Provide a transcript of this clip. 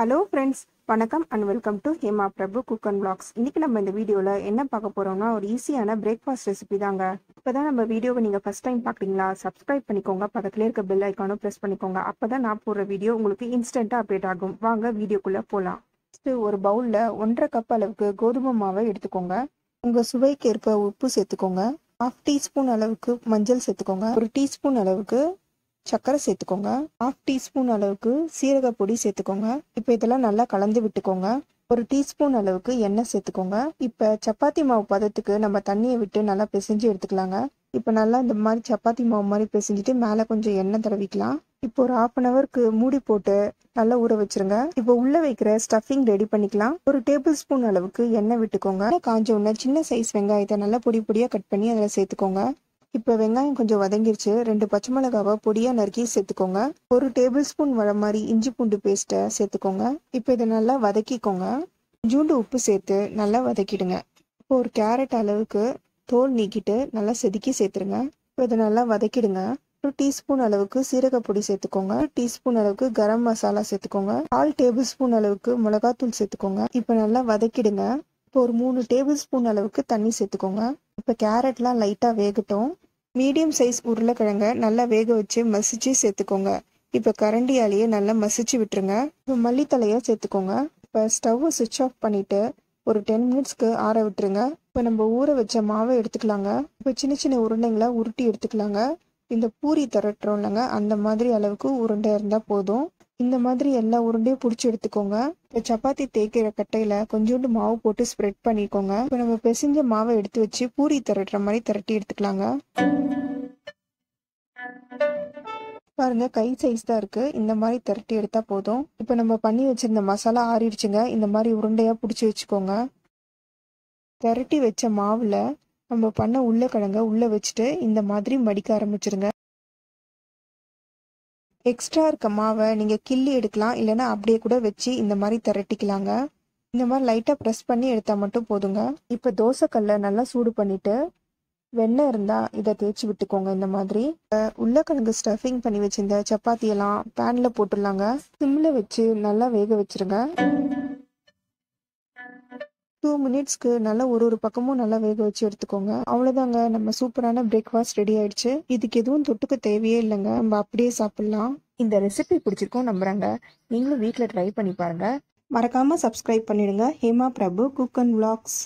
Hello friends வணக்கம் and welcome to Hema Prabhu cook and blogs இன்னைக்கு நம்ம இந்த வீடியோவில் என்ன பார்க்க போகிறோம்னா ஒரு ஈஸியான பிரேக்ஃபாஸ்ட் ரெசிபி தாங்க. இப்போ தான் நம்ம வீடியோவை நீங்கள் ஃபஸ்ட் டைம் பார்க்குறீங்களா சப்ஸ்கிரைப் பண்ணிக்கோங்க. பக்கத்தில் இருக்க பெல் ஐக்கானும் ப்ரெஸ் பண்ணிக்கோங்க. அப்போ தான் நான் போடுற வீடியோ உங்களுக்கு இன்ஸ்டண்ட்டாக அப்டேட் ஆகும். வாங்க வீடியோக்குள்ளே போகலாம் ஃபஸ்ட்டு ஒரு பவுலில் ஒன்றரை கப் அளவுக்கு கோதுமை மாவை எடுத்துக்கோங்க. உங்கள் சுவைக்கு ஏற்ப உப்பு சேர்த்துக்கோங்க. ஹாஃப் டீஸ்பூன் அளவுக்கு மஞ்சள் சேர்த்துக்கோங்க. ஒரு டீஸ்பூன் அளவுக்கு சர்க்கரை சேர்த்துக்கோங்க. ஹாஃப் டீஸ்பூன் அளவுக்கு சீரக பொடி சேர்த்துக்கோங்க. இப்போ இதெல்லாம் நல்லா கலந்து விட்டுக்கோங்க. ஒரு டீஸ்பூன் அளவுக்கு எண்ணெய் சேர்த்துக்கோங்க. இப்போ சப்பாத்தி மாவு பதத்துக்கு நம்ம தண்ணியை விட்டு நல்லா பிசைஞ்சு எடுத்துக்கலாங்க. இப்போ நல்லா இந்த மாதிரி சப்பாத்தி மாவு மாதிரி பிசைஞ்சிட்டு மேலே கொஞ்சம் எண்ணெய் தடவிக்கலாம். இப்போ ஒரு ஹாஃப் அன் ஹவருக்கு மூடி போட்டு நல்லா ஊற வச்சிருங்க. இப்போ உள்ள வைக்கிற ஸ்டஃபிங் ரெடி பண்ணிக்கலாம். ஒரு டேபிள் ஸ்பூன் அளவுக்கு எண்ணெய் விட்டுக்கோங்க. காஞ்ச உடனே சின்ன சைஸ் வெங்காயத்தை நல்லா பொடி பொடியா கட் பண்ணி அதில் சேர்த்துக்கோங்க. இப்போ வெங்காயம் கொஞ்சம் வதங்கிருச்சு. ரெண்டு பச்சை மிளகாவை பொடியாக நறுக்கி சேர்த்துக்கோங்க. ஒரு டேபிள் ஸ்பூன் வர மாதிரி இஞ்சி பூண்டு பேஸ்ட்டை சேர்த்துக்கோங்க. இப்போ இதை நல்லா வதக்கிக்கோங்க. ஜூண்டு உப்பு சேர்த்து நல்லா வதக்கிடுங்க. இப்போ ஒரு கேரட் அளவுக்கு தோல் நீக்கிட்டு நல்லா செதுக்கி சேர்த்துருங்க. இப்போ இதை நல்லா வதக்கிடுங்க. ஒரு டீஸ்பூன் அளவுக்கு சீரக பொடி சேர்த்துக்கோங்க. டீஸ்பூன் அளவுக்கு கரம் மசாலா சேர்த்துக்கோங்க. கால் டேபிள் ஸ்பூன் அளவுக்கு மிளகாத்தூள் சேர்த்துக்கோங்க. இப்போ நல்லா வதக்கிடுங்க. இப்போ ஒரு மூணு டேபிள் ஸ்பூன் அளவுக்கு தண்ணி சேர்த்துக்கோங்க. இப்போ கேரட்லாம் லைட்டாக வேகட்டும். மீடியம் சைஸ் உருளைக்கிழங்க நல்லா வேக வச்சு மசிச்சு சேர்த்துக்கோங்க. இப்போ கரண்டியாலேயே நல்லா மசிச்சு விட்டுருங்க. இப்போ மல்லித்தலையை சேர்த்துக்கோங்க. இப்போ ஸ்டவ்வை சுவிட்ச் ஆஃப் பண்ணிவிட்டு ஒரு டென் மினிட்ஸ்க்கு ஆற விட்டுருங்க. இப்போ நம்ம ஊற வச்ச மாவை எடுத்துக்கலாங்க. இப்போ சின்ன சின்ன உருண்டைங்களை உருட்டி எடுத்துக்கலாங்க. இந்த பூரி திரட்டுறோம் இல்லைங்க அந்த மாதிரி அளவுக்கு உருண்டை இருந்தால் போதும். இந்த மாதிரி எல்லா உருண்டையும் பிடிச்சி எடுத்துக்கோங்க. இப்போ சப்பாத்தி தேய்க்கிற கட்டையில் கொஞ்சோண்டு மாவு போட்டு ஸ்ப்ரெட் பண்ணிக்கோங்க. இப்போ நம்ம பிசைஞ்ச மாவை எடுத்து வச்சு பூரி திரட்டுற மாதிரி திரட்டி எடுத்துக்கலாங்க. பாருங்க கை சைஸ் தான் இருக்கு. இந்த மாதிரி திரட்டி எடுத்தா போதும். இப்போ நம்ம பண்ணி வச்சிருந்த மசாலா ஆறிடுச்சுங்க. இந்த மாதிரி உருண்டையா பிடிச்சி வச்சுக்கோங்க. திரட்டி வச்ச மாவுல நம்ம பண்ண உருளைக்கிழங்க உள்ள வச்சுட்டு இந்த மாதிரி மடிக்க ஆரம்பிச்சிருங்க. எக்ஸ்ட்ரா இருக்க மாவை நீங்க கிள்ளி எடுக்கலாம் இல்லைன்னா அப்படியே கூட வச்சு இந்த மாதிரி திரட்டிக்கலாங்க. இந்த மாதிரி லைட்டா ப்ரெஸ் பண்ணி எடுத்தா மட்டும் போதுங்க. இப்போ தோசைக்கல்ல நல்லா சூடு பண்ணிட்டு வெண்ணெய் இருந்தா இதை தேய்ச்சி விட்டுக்கோங்க இந்த மாதிரி. உருளைக்கிழங்கு ஸ்டஃபிங் பண்ணி வச்சிருந்த சப்பாத்தி எல்லாம் பேன்ல போட்டுடலாங்க. சிம்ல வச்சு நல்லா வேக வச்சிருங்க. டூ மினிட்ஸ்க்கு நல்லா ஒரு ஒரு பக்கமும் நல்லா வேக வச்சு எடுத்துக்கோங்க. அவ்வளோதாங்க நம்ம சூப்பரான பிரேக்ஃபாஸ்ட் ரெடி ஆயிடுச்சு. இதுக்கு எதுவும் தொட்டுக்க தேவையே இல்லைங்க. நம்ம அப்படியே சாப்பிடலாம். இந்த ரெசிபி பிடிச்சிருக்கோம் நம்புறாங்க. நீங்களும் வீட்டில் ட்ரை பண்ணி பாருங்க. மறக்காம சப்ஸ்கிரைப் பண்ணிடுங்க. Hema Prabhu cook and vlogs